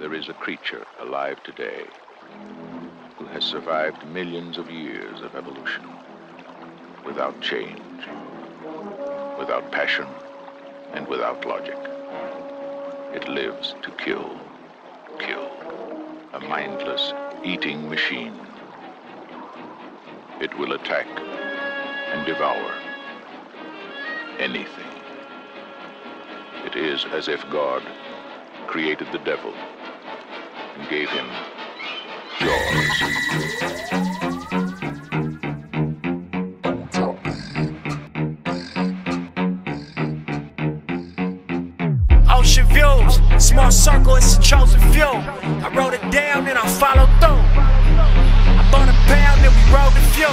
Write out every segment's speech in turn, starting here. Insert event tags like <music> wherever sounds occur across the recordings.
there is a creature alive today who has survived millions of years of evolution without change, without passion, and without logic. It lives to kill, kill. A mindless eating machine. It will attack and devour anything. It is as if God created the devil gave him jaws. Ocean views, small circle, it's a chosen few. I wrote it down and I followed through. I bought a pound and we rode the few.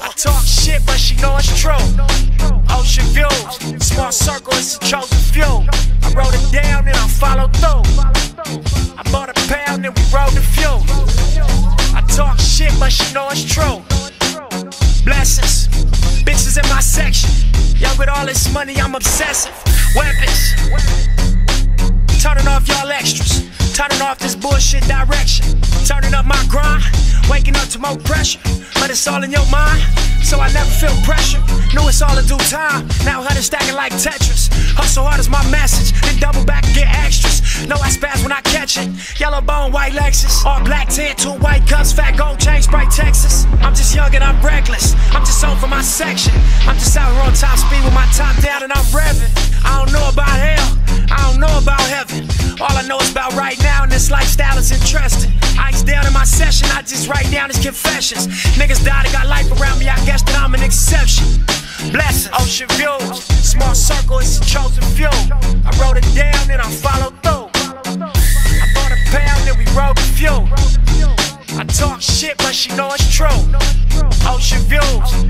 I talk shit, but she know it's true. Ocean views, small circle, it's a chosen few. I wrote it down and I followed through. She know it's true. Blessings, bitches in my section. Young with all this money, I'm obsessive. Weapons, turning off y'all extras. Turning off this bullshit direction. Turning up my grind, waking up to more pressure. But it's all in your mind, so I never feel pressure. Know it's all in due time. Now hundred stacking like Tetris. Hustle hard is my message, then double back and get extras. Know I spaz when I catch it. Yellow bone, white Lexus. All black tint, two white cups, fat gold chain, Sprite Texas. I'm just young and I'm reckless. I'm just on for my section. I'm just out here on top speed with my top down and I'm revving. I don't know about hell. I don't know about heaven. All I know is about right now, and this lifestyle is interesting. Ice down in my session, I just write down his confessions. Niggas died and got life around me, I guess that I'm an exception. Blessings, ocean views,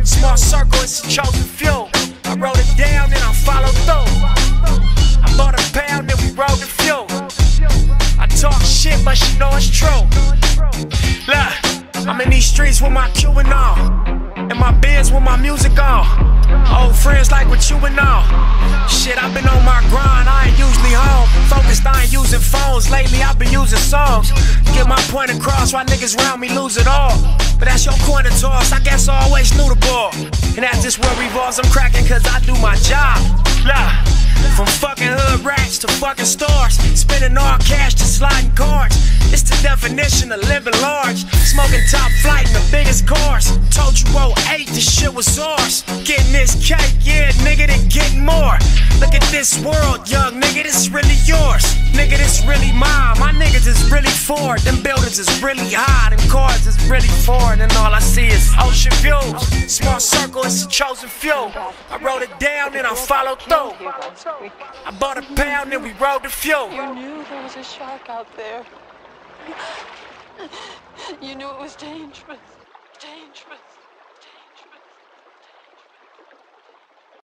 small circle, it's a chosen few. I wrote it down and I followed through. I bought a pound and we rode the few. I talk shit, but she know it's true. Look, I'm in these streets with my Q and all. And my Benz with my music on. Old friends like what you and all. Shit, I've been on my grind, I ain't usually home. Focused, I ain't using phones. Lately, I've been using songs. My point across while niggas round me lose it all. But that's your coin to toss, I guess I always knew the ball. And as this world revolves, I'm cracking cause I do my job. Nah. From fucking hood rats to fucking stars. Spending all cash to sliding cards. It's the definition of living large. Smoking top flight in the biggest cars. Told you 08, this shit was ours. Getting this cake, yeah, nigga, then getting more. Look at this world, young nigga, this really yours. Nigga, this really mine. My niggas is really for it. Them buildings is really high. Them cars is really foreign. And all I see is ocean views. Small circle, it's a chosen few. I wrote it down and I followed through. I bought a pound and we rode the fuel. You knew there was a shark out there. <laughs> You knew it was dangerous. Dangerous.